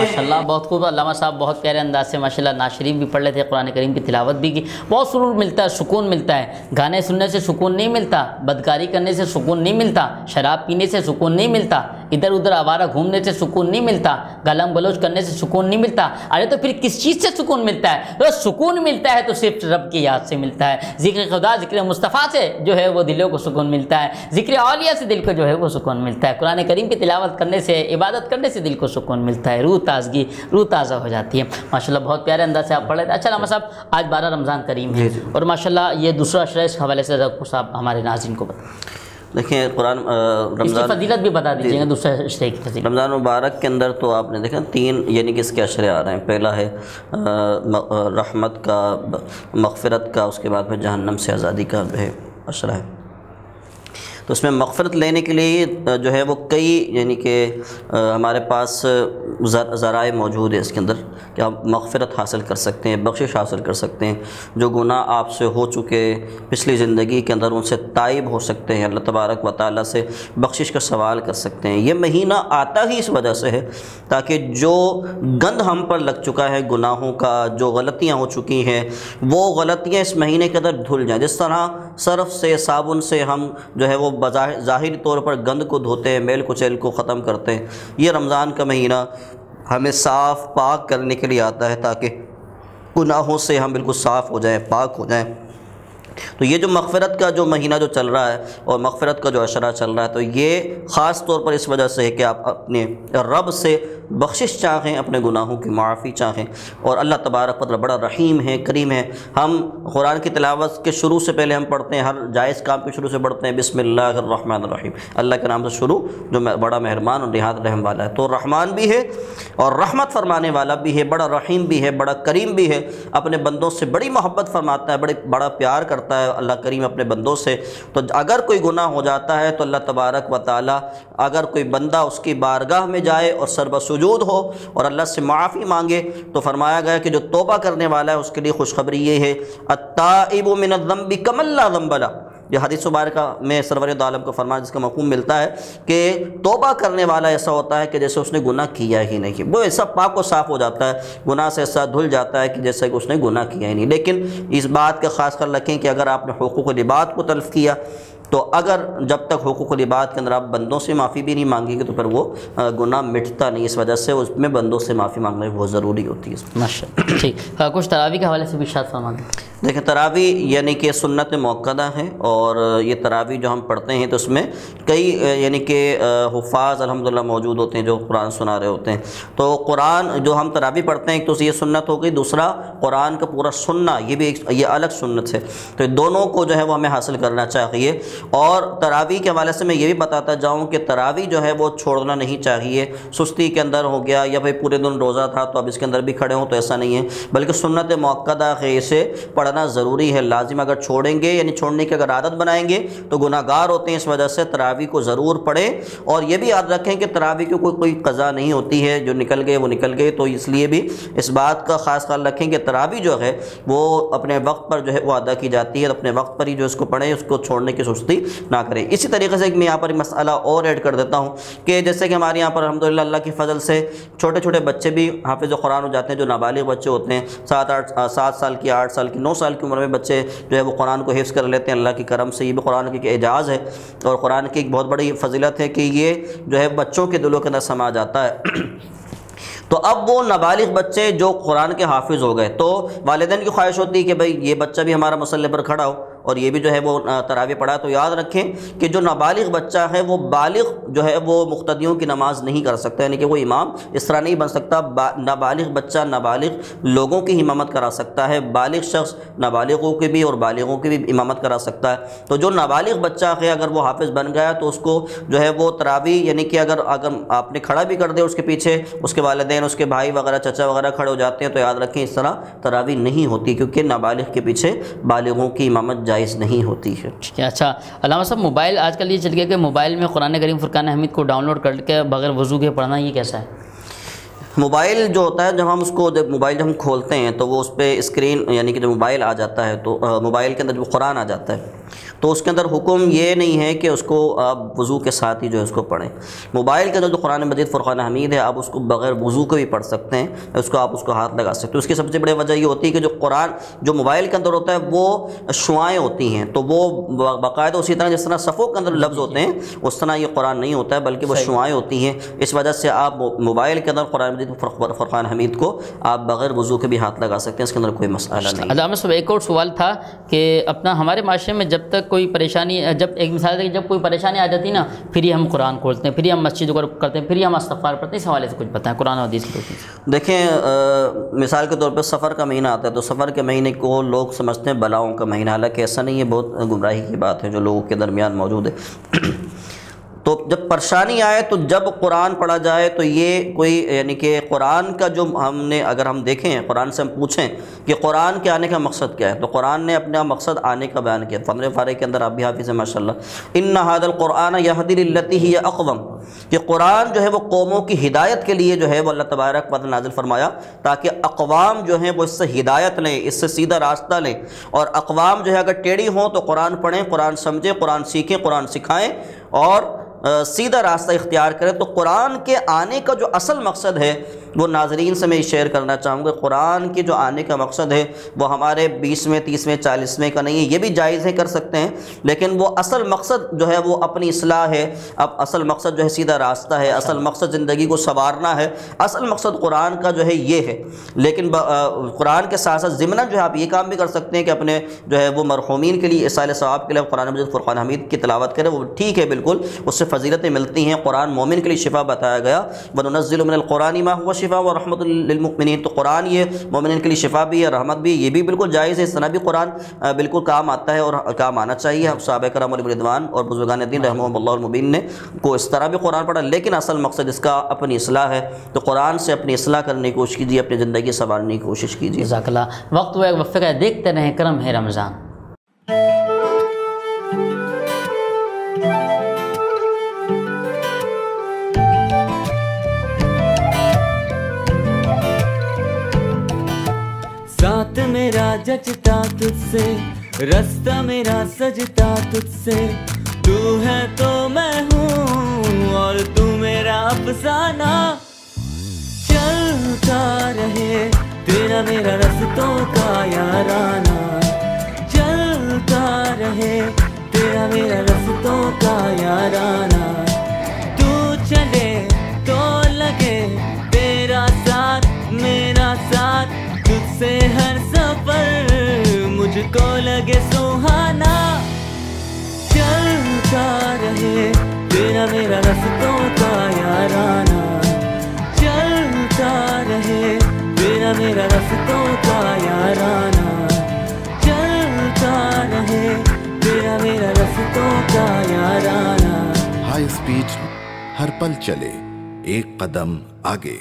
ماشاءاللہ بہت خوب علامہ صاحب بہت پیارے انداز سے ماشاءاللہ ناز شریف بھی پڑھ لیتے ہیں، قرآن کریم کی تلاوت بھی کی۔ بہت سرور ملتا ہے، سکون ملتا ہے۔ گانے سننے سے سکون نہیں ملتا، بدکاری کرنے سے سکون نہیں ملتا، شراب پینے سے سکون نہیں ملتا، ادھر ادھر آوارہ گھومنے سے سکون نہیں ملتا گالم گلوچ کرنے سے سکون نہیں ملتا۔ ارے تو پھر کس چیز سے سکون ملتا ہے؟ تو سکون ملتا ہے تو صرف رب کی یاد سے ملتا ہے۔ ذکر خدا، ذکر مصطفیٰ سے جو ہے وہ دلوں کو سکون ملتا ہے۔ ذکر اولیاء سے دل کو جو ہے وہ سکون ملتا ہے۔ قرآن کریم کی تلاوت کرنے سے، عبادت کرنے سے دل کو سکون ملتا ہے۔ روح تازگی روح تازہ ہو جاتی ہے۔ ماشاءاللہ بہت پیارے انداز سے آپ پڑھ لیتے ہیں اچھا علامہ صاحب آج بارہ رمضان کریم ہے اور ماشاءاللہ یہ دوسرا عشرہ اس حوالے سے صاحب ہمارے ناظرین کو بتائیں دیکھیں قرآن آ، اس کی رمضان فضیلت بھی بتا دیجیے جی۔ گا دوسرے اشرے کی فضیلت۔ رمضان مبارک کے اندر تو آپ نے دیکھا تین یعنی کہ اس کے اشرے آ رہے ہیں۔ پہلا ہے رحمت کا مغفرت کا اس کے بعد پھر جہنم سے آزادی کا ہے اشرہ ہے۔ تو اس میں مغفرت لینے کے لیے جو ہے وہ کئی یعنی کہ ہمارے پاس ذرائع موجود ہے اس کے اندر کہ آپ مغفرت حاصل کر سکتے ہیں، بخشش حاصل کر سکتے ہیں۔ جو گناہ آپ سے ہو چکے پچھلی زندگی کے اندر ان سے تائب ہو سکتے ہیں۔ اللہ تبارک و تعالیٰ سے بخشش کا سوال کر سکتے ہیں۔ یہ مہینہ آتا ہی اس وجہ سے ہے تاکہ جو گند ہم پر لگ چکا ہے گناہوں کا، جو غلطیاں ہو چکی ہیں، وہ غلطیاں اس مہینے کے اندر دھل جائیں۔ جس طرح صرف سے، صابن سے ہم جو ہے وہ ظاہری طور پر گند کو دھوتے ہیں، میل کچیل کو ختم کرتے ہیں۔ یہ رمضان کا مہینہ ہمیں صاف پاک کرنے کے لیے آتا ہے تاکہ گناہوں سے ہم بالکل صاف ہو جائیں، پاک ہو جائیں۔ تو یہ جو مغفرت کا جو مہینہ جو چل رہا ہے اور مغفرت کا جو اشرہ چل رہا ہے، تو یہ خاص طور پر اس وجہ سے ہے کہ آپ اپنے رب سے بخشش چاہیں، اپنے گناہوں کی معافی چاہیں۔ اور اللہ تبارک پتر بڑا رحیم ہے، کریم ہے۔ ہم قرآن کی تلاوت کے شروع سے پہلے ہم پڑھتے ہیں، ہر جائز کام کے شروع سے پڑھتے ہیں، بسم اللہ الرحمن الرحیم۔ اللہ کے نام سے شروع، جو بڑا مہربان اور نہایت رحم والا ہے۔ تو رحمان بھی ہے اور رحمت فرمانے والا بھی ہے، بڑا رحیم بھی ہے، بڑا کریم بھی ہے۔ اپنے بندوں سے بڑی محبت فرماتا ہے بڑی بڑا پیار کرتا ہے اللہ کریم اپنے بندوں سے، تو اگر کوئی گناہ ہو جاتا ہے تو اللہ تبارک و تعالی اگر کوئی بندہ اس کی بارگاہ میں جائے اور سرب سجود ہو اور اللہ سے معافی مانگے تو فرمایا گیا کہ جو توبہ کرنے والا ہے اس کے لیے خوشخبری یہ ہے، التائب من الذنب کم اللہ ذنب یہ حدیث مبارکہ میں سرور عالم کو فرمایا، جس کا مفہوم ملتا ہے کہ توبہ کرنے والا ایسا ہوتا ہے کہ جیسے اس نے گناہ کیا ہی نہیں۔ وہ ایسا پاک و صاف ہو جاتا ہے، گناہ سے ایسا دھل جاتا ہے کہ جیسے کہ اس نے گناہ کیا ہی نہیں۔ لیکن اس بات کا خاص کر رکھیں کہ اگر آپ نے حقوق و لباد کو تلف کیا تو اگر جب تک حقوق لباد کے اندر آپ بندوں سے معافی بھی نہیں مانگیں گے تو پھر وہ گناہ مٹتا نہیں اس وجہ سے اس میں بندوں سے معافی مانگنا بہت ضروری ہوتی ہے۔ ماشاء ٹھیک۔ کچھ تراوی کے حوالے سے بھی اشارت فرما دیں دیکھیں تراوی یعنی کہ سنت موقع ہے اور یہ تراوی جو ہم پڑھتے ہیں تو اس میں کئی یعنی کہ حفاظ الحمدللہ موجود ہوتے ہیں جو قرآن سنا رہے ہوتے ہیں۔ تو قرآن جو ہم تراوی پڑھتے ہیں ایک تو یہ سنت ہو گئی۔ دوسرا قرآن کا پورا سننا یہ بھی ایک یہ الگ سنت ہے۔ تو دونوں کو جو ہے وہ ہمیں حاصل کرنا چاہیے۔ اور تراوی کے حوالے سے میں یہ بھی بتاتا جاؤں کہ تراوی جو ہے وہ چھوڑنا نہیں چاہیے۔ سستی کے اندر ہو گیا یا بھائی پورے دن روزہ تھا تو اب اس کے اندر بھی کھڑے ہوں تو ایسا نہیں ہے۔ بلکہ سنت موقع ہے اسے پڑھنا ضروری ہے۔ لازم اگر چھوڑیں گے یعنی چھوڑنے کی اگر عادت بنائیں گے تو گناہ گار ہوتے ہیں۔ اس وجہ سے تراوی کو ضرور پڑھیں۔ اور یہ بھی یاد رکھیں کہ تراوی کی کوئی کوئی قضا نہیں ہوتی ہے۔ جو نکل گئے وہ نکل گئے۔ تو اس لیے بھی اس بات کا خاص خیال رکھیں کہ تراوی جو ہے وہ اپنے وقت پر جو ہے وہ ادا کی جاتی ہے۔ اپنے وقت پر ہی جو اس کو پڑھیں، اس کو چھوڑنے کی سستی نہ کریں۔ اسی طریقے سے میں یہاں پر مسئلہ اور ایڈ کر دیتا ہوں کہ جیسے کہ ہمارے یہاں پر الحمدللہ اللہ کی فضل سے چھوٹے چھوٹے بچے بھی حافظ و قرآن ہو جاتے ہیں جو نابالغ بچے ہوتے ہیں۔ سات آٹھ سات سال کی، آٹھ سال کی، نو سال کی عمر میں بچے جو ہے وہ قرآن کو حفظ کر لیتے ہیں۔ اللہ کی کرم سے یہ بھی قرآن کی ایک اعجاز ہے اور قرآن کی ایک بہت بڑی فضیلت ہے کہ یہ جو ہے بچوں کے دلوں کے اندر سما جاتا ہے۔ تو اب وہ نابالغ بچے جو قرآن کے حافظ ہو گئے تو والدین کی خواہش ہوتی ہے کہ بھائی یہ بچہ بھی ہمارا مسئلے پر کھڑا ہو۔ اور یہ بھی جو ہے وہ تراوی پڑھا تو یاد رکھیں کہ جو نابالغ بچہ ہے وہ بالغ جو ہے وہ مقتدیوں کی نماز نہیں کر سکتا یعنی کہ وہ امام اس طرح نہیں بن سکتا نابالغ بچہ نابالغ لوگوں کی امامت کرا سکتا ہے، بالغ شخص نابالغوں کی بھی اور بالغوں کی بھی امامت کرا سکتا ہے۔ تو جو نابالغ بچہ ہے اگر وہ حافظ بن گیا تو اس کو جو ہے وہ تراوی یعنی کہ اگر اگر آپ نے کھڑا بھی کر دیا اس کے پیچھے، اس کے والدین، اس کے بھائی وغیرہ، چچا وغیرہ کھڑے ہو جاتے ہیں تو یاد رکھیں اس طرح تراوی نہیں ہوتی کیونکہ نابالغ کے پیچھے بالغوں کی امامت جائز نہیں ہوتی ہے۔ ٹھیک ہے اچھا۔ علامہ صاحب موبائل آج کل یہ چل گیا کہ موبائل میں قرآن کریم فرقان حمید کو ڈاؤن لوڈ کر کے بغیر وضو کے پڑھنا یہ کیسا ہے؟ موبائل جو ہوتا ہے جب ہم اس کو جب موبائل جب ہم کھولتے ہیں تو وہ اس پہ اسکرین یعنی کہ جو موبائل آ جاتا ہے تو موبائل کے اندر جو قرآن آ جاتا ہے تو اس کے اندر حکم یہ نہیں ہے کہ اس کو آپ وضو کے ساتھ ہی جو ہے اس کو پڑھیں۔ موبائل کے اندر جو قرآن مجید فرقان حمید ہے آپ اس کو بغیر وضو کے بھی پڑھ سکتے ہیں اس کو آپ اس کو ہاتھ لگا سکتے ہیں۔ اس کی سب سے بڑی وجہ یہ ہوتی ہے کہ جو قرآن جو موبائل کے اندر ہوتا ہے وہ شعائیں ہوتی ہیں۔ تو وہ باقاعدہ اسی طرح جس طرح صفوں کے اندر لفظ ہوتے ہیں اس طرح یہ قرآن نہیں ہوتا ہے بلکہ وہ شعائیں ہوتی ہیں۔ اس وجہ سے آپ موبائل کے اندر قرآن مجید فرقان حمید کو آپ بغیر وضو کے بھی ہاتھ لگا سکتے ہیں۔ اس کے اندر کوئی مسئلہ نہیں۔ علامہ صاحب ایک اور سوال تھا کہ اپنا ہمارے معاشرے میں جب تک کوئی پریشانی، جب ایک مثال ہے کہ جب کوئی پریشانی آ جاتی نا، پھر ہی ہم قرآن کھولتے ہیں، پھر ہی ہم مسجد کو کرتے ہیں، پھر ہی ہم استغفار پڑھتے ہیں، اس حوالے سے کچھ بتائیں قرآن و حدیث کی دیکھیں مثال کے طور پہ سفر کا مہینہ آتا ہے، تو سفر کے مہینے کو لوگ سمجھتے ہیں بلاؤں کا مہینہ، حالانکہ ایسا نہیں ہے، بہت گمراہی کی بات ہے جو لوگوں کے درمیان موجود ہے۔ تو جب پریشانی آئے تو جب قرآن پڑھا جائے تو یہ کوئی یعنی کہ قرآن کا جو ہم نے، اگر ہم دیکھیں، قرآن سے ہم پوچھیں کہ قرآن کے آنے کا مقصد کیا ہے، تو قرآن نے اپنا مقصد آنے کا بیان کیا۔ پندرہ فارے کے اندر آپ بھی حافظ ہیں ماشاء اللہ ان نہاد القرآن یہدی التی ہی اقوام کہ قرآن جو ہے وہ قوموں کی ہدایت کے لیے جو ہے وہ اللہ تبارک پد نازل فرمایا، تاکہ اقوام جو ہیں وہ اس سے ہدایت لیں، اس سے سیدھا راستہ لیں۔ اور اقوام جو ہے اگر ٹیڑھی ہوں تو قرآن پڑھیں، قرآن سمجھیں، قرآن سیکھیں، قرآن سکھائیں۔ اور سیدھا راستہ اختیار کریں تو قرآن کے آنے کا جو اصل مقصد ہے وہ ناظرین سے میں شیئر کرنا چاہوں گا، قرآن کے جو آنے کا مقصد ہے، وہ ہمارے بیسویں، تیسویں، چالیسویں کا نہیں ہے، یہ بھی جائز ہے، کر سکتے ہیں، لیکن وہ اصل مقصد جو ہے، وہ اپنی اصلاح ہے۔ اب اصل مقصد جو ہے، سیدھا راستہ ہے، اصل مقصد زندگی کو سنوارنا ہے۔ اصل مقصد قرآن کا جو ہے، یہ ہے۔ لیکن قرآن کے ساتھ ساتھ ضمن جو ہے، آپ یہ کام بھی کر سکتے ہیں کہ اپنے جو ہے، وہ مرحومین کے لیے اصال ثواب کے لیے قرآن مجید، فرقان حمید کی تلاوت کریں، وہ ٹھیک ہے، بالکل۔ اس سے فضیلتیں ملتی ہیں۔ قرآن مومن کے لیے شفا بتایا گیا۔ بنزل من القرآن ما ہوا شفا شفا و رحمۃ للمؤمنین، تو قرآن یہ مومنین کے لیے شفا بھی ہے، رحمت بھی یہ بھی بالکل جائز ہے، اس طرح بھی قرآن بالکل کام آتا ہے اور کام آنا چاہیے۔ صحابہ کرام علی مردوان اور بزرگان دین رحمہ اللہ المبین نے کو اس طرح بھی قرآن پڑھا، لیکن اصل مقصد اس کا اپنی اصلاح ہے۔ تو قرآن سے اپنی اصلاح کرنے کی کوشش کیجیے، اپنی زندگی سنبھالنے کی کوشش کیجیے۔ جزاک اللہ۔ وقت ہوا وقت کا دیکھتے رہیں، کرم ہے رمضان۔ ساتھ میرا جچتا تجھ سے، رستہ میرا سجتا تجھ سے۔ تو ہے تو میں ہوں اور تو میرا افسانہ۔ چلتا رہے تیرا میرا رستوں کا یارانہ۔ چلتا رہے تیرا میرا رستوں کا یارانہ۔ تو چلے مجھ کو لگے سہانا۔ چلتا رہے، تیرا میرا رستوں کا یارانہ چلتا رہے، تیرا میرا رستوں کا یارانہ چلتا رہے، تیرا میرا رستوں کا یارانہ ہائی اسپیڈ ہر پل چلے، ایک قدم آگے۔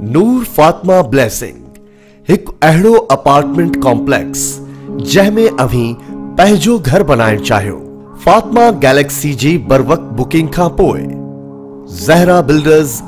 نور فاطمہ بلیسنگ ہک اہڑو اپارٹمنٹ کمپلیکس، جہ میں اوہیں پہجو گھر بنائن چاہیو فاطمہ گیلیکسی جی بر وقت بکنگ کھا پوئے۔ Zahra builders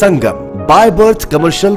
Sangam by birth commercial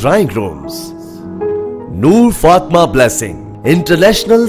drawing rooms Noor Fatima blessing international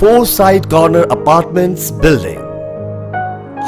four side corner apartments building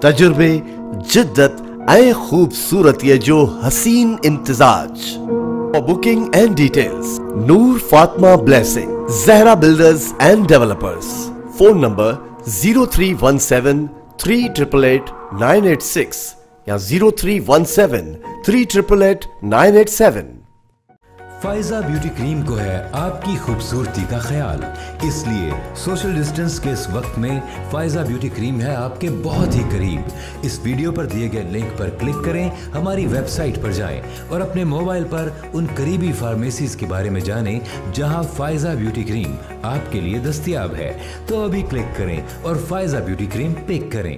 تجربے، جدت، اے خوبصورت یہ جو حسین امتزاج۔ اور booking and details Noor Fatima blessing Zahra builders and developers phone number 0317-388-986 یا 0317-388-987 فائزہ بیوٹی کریم کو ہے آپ کی خوبصورتی کا خیال۔ اس لیے سوشل ڈسٹنس کے اس وقت میں فائزہ بیوٹی کریم ہے آپ کے بہت ہی قریب۔ اس ویڈیو پر دیے گئے لنک پر کلک کریں، ہماری ویب سائٹ پر جائیں اور اپنے موبائل پر ان قریبی فارمیسیز کے بارے میں جانیں جہاں فائزہ بیوٹی کریم آپ کے لیے دستیاب ہے۔ تو ابھی کلک کریں اور فائزہ بیوٹی کریم پک کریں۔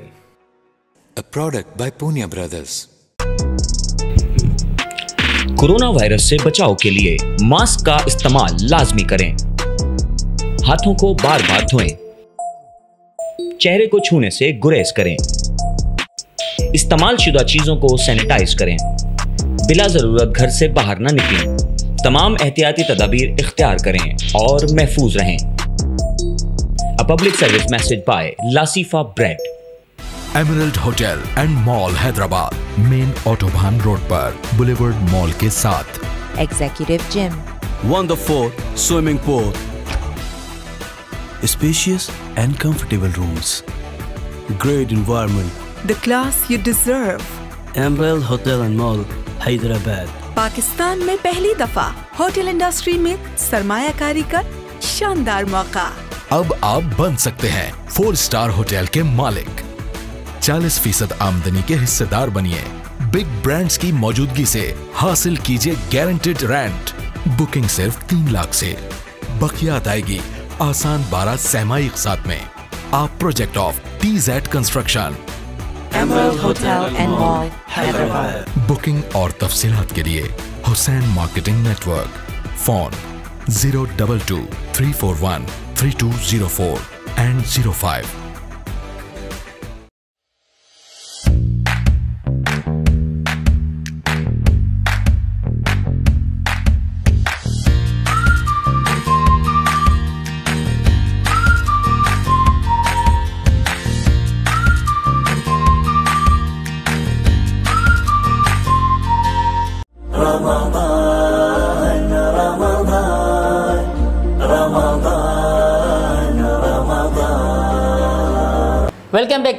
A product by Punya Brothers. Corona virus سے بچاؤ کے لیے ماسک کا استعمال لازمی کریں۔ ہاتھوں کو بار بار دھوئیں۔ چہرے کو چھونے سے گریز کریں۔ استعمال شدہ چیزوں کو سینیٹائز کریں۔ بلا ضرورت گھر سے باہر نہ نکلیں۔ تمام احتیاطی تدابیر اختیار کریں اور محفوظ رہیں۔ پبلک سروس میسج بائے لاسیفا bread emerald hotel and mall Hyderabad main auto Bhan road per بلیورڈ mall کے ساتھ executive gym one the four swimming pool spacious and comfortable rooms great environment the class you deserve emerald hotel and mall Hyderabad Pakistan میں پہلی دفعہ ہوٹل انڈسٹری میں سرمایہ کاری کا شاندار موقع اب آپ بن سکتے ہیں فور سٹار ہوٹل کے مالک چالیس فیصد آمدنی کے حصے دار بنیے بگ برانڈز کی موجودگی سے حاصل کیجیے گارنٹیڈ رینٹ بکنگ صرف تین لاکھ سے۔ بقیہ ادائیگی آسان بارہ سہمائی اقساط میں۔ آپ project of T Z construction booking اور تفصیلات کے لیے Hussain marketing network phone zero double two three four one three two zero four and zero five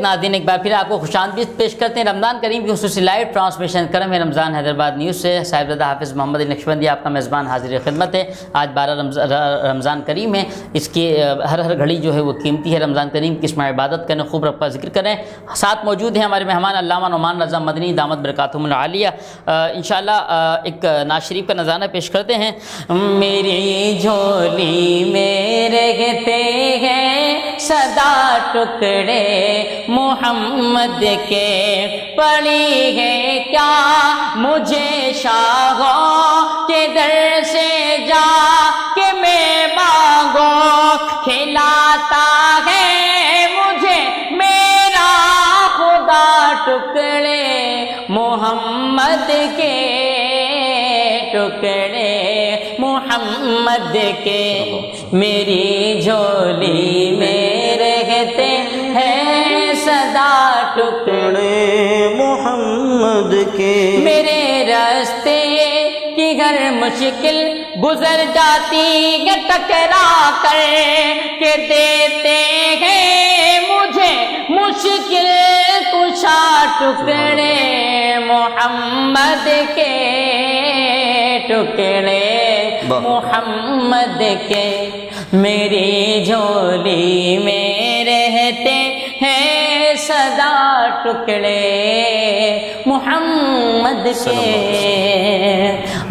ناظرین ایک بار پھر آپ کو خوش آمدید پیش کرتے ہیں۔ رمضان کریم کی خصوصی لائیو ٹرانسمیشن کرم ہے۔ رمضان حیدرآباد نیوز سے صاحب زدہ حافظ محمد نقشبندی، آپ کا میزبان حاضر خدمت ہے۔ آج بارہ رمضان کریم ہے۔ اس کی، ہر ہر گھڑی جو ہے وہ قیمتی ہے۔ رمضان کریم کس میں عبادت کریں خوب رب کا ذکر کریں۔ ساتھ موجود ہیں ہمارے مہمان علامہ نعمان رضا مدنی، دامت برکاتہم العالیہ۔ انشاءاللہ ایک ناشریف کا نظانہ پیش کرتے ہیں۔ میری جھولی میں رہتے ہیں۔ صدا ٹکڑے محمد کے پڑی ہے کیا مجھے شاہوں کے در سے جا کہ میں باغوں کھلاتا ہے مجھے میرا خدا ٹکڑے محمد کے ٹکڑے محمد کے میری جھولی میں ٹکڑے محمد کے میرے راستے کی گھر مشکل گزر جاتی ہے ٹکرا کر کے دیتے ہیں مجھے مشکل کشا ٹکڑے محمد کے ٹکڑے محمد کے میری جھولی میں رہتے ٹکڑے محمد کے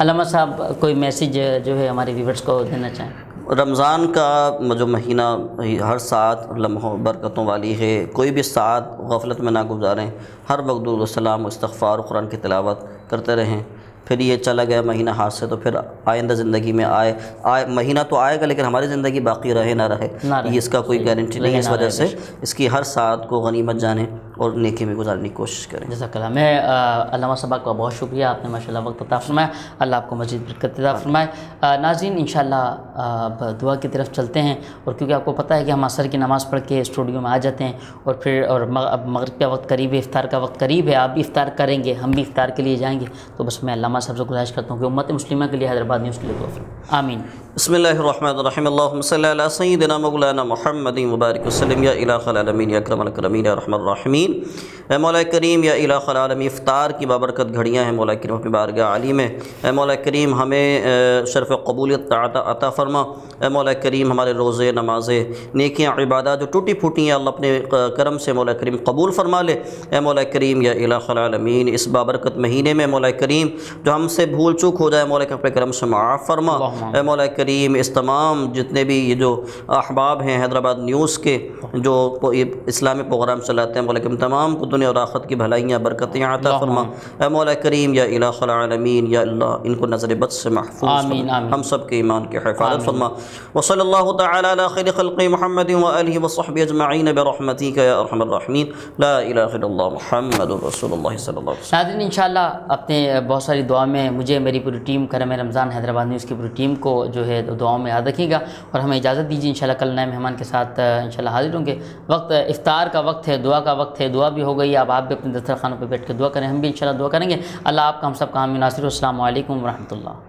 علامہ صاحب کوئی میسج جو ہے ہمارے ویورٹس کو دینا چاہیں رمضان کا جو مہینہ ہر سات لمحوں برکتوں والی ہے کوئی بھی ساتھ غفلت میں نہ گزاریں ہر وقت السلام استغفار قرآن کی تلاوت کرتے رہیں پھر یہ چلا گیا مہینہ ہاتھ سے تو پھر آئندہ زندگی میں آئے آئے مہینہ تو آئے گا لیکن ہماری زندگی باقی رہے نہ رہے یہ اس کا کوئی گارنٹی نہیں ہے اس وجہ سے اس کی ہر سات کو غنیمت جانیں اور نیکی میں گزارنے کی کوشش کریں۔ جزاک اللہ۔ میں علامہ صاحب کا بہت شکریہ۔ آپ نے ماشاءاللہ وقت عطا فرمایا۔ اللہ آپ کو مزید برکت عطا فرمائے۔ ناظرین انشاءاللہ دعا کی طرف چلتے ہیں۔ اور کیونکہ آپ کو پتہ ہے کہ ہم عصر کی نماز پڑھ کے اسٹوڈیو میں آ جاتے ہیں اور پھر اور مغرب کا وقت قریب ہے افطار کا وقت قریب ہے آپ بھی افطار کریں گے ہم بھی افطار کے لیے جائیں گے۔ تو بس میں علامہ صاحب سے گزارش کرتا ہوں کہ امت مسلمہ کے لیے حیدرآباد نیوز کے لیے دعا آمین۔ بسم اللہ الرحمن الرحیم۔ اللہم صلی علی سیدنا مولانا محمد مبارک وسلم یا الہ العالمین یا اکرم الکرمین یا رحمن الرحمین العالمین اے مولا کریم یا الہ العالمین افطار کی بابرکت گھڑیاں ہیں مولا کریم اپنی بارگاہ عالی میں۔ اے مولا کریم ہمیں شرف قبولیت عطا عطا فرما۔ اے مولا کریم ہمارے روزے نمازیں نیکیاں عبادات جو ٹوٹی پھوٹی ہیں اللہ اپنے کرم سے مولا کریم قبول فرما لے۔ اے مولا کریم یا الہ العالمین اس بابرکت مہینے میں مولا کریم جو ہم سے بھول چوک ہو جائے مولا کریم اپنے کرم سے معاف فرما۔ اے مولا کریم اس تمام جتنے بھی یہ جو احباب ہیں حیدرآباد نیوز کے جو اسلامی پروگرام چلاتے ہیں مولا کریم تمام کو دنیا اور آخرت کی بھلائیاں برکتیں عطا فرما۔ اے مولا کریم یا الہ العالمین یا اللہ ان کو نظر بد سے محفوظ آمین، فرما۔ آمین۔ ہم سب کے ایمان کی حفاظت فرما۔ وصلی اللہ تعالی علی خیر خلق محمد وآلہ وصحبہ اجمعین برحمتک یا ارحم الراحمین۔ لا الہ الا اللہ محمد رسول اللہ صلی اللہ علیہ وسلم۔ ناظرین انشاءاللہ اپنے بہت ساری دعا میں مجھے میری پوری ٹیم کرم رمضان حیدرآباد نیوز کی پوری ٹیم کو جو ہے دعاؤں میں یاد رکھیے گا اور ہمیں اجازت دیجیے انشاءاللہ کل نئے مہمان کے ساتھ انشاءاللہ حاضر ہوں گے۔ وقت افطار کا وقت ہے دعا کا وقت ہے دعا بھی ہو گئی اب آپ بھی اپنے دسترخوانوں پہ بیٹھ کے دعا کریں، ہم بھی انشاءاللہ دعا کریں گے۔ اللہ آپ کا ہم سب کا ہم ناصر، السلام علیکم ورحمۃ اللہ۔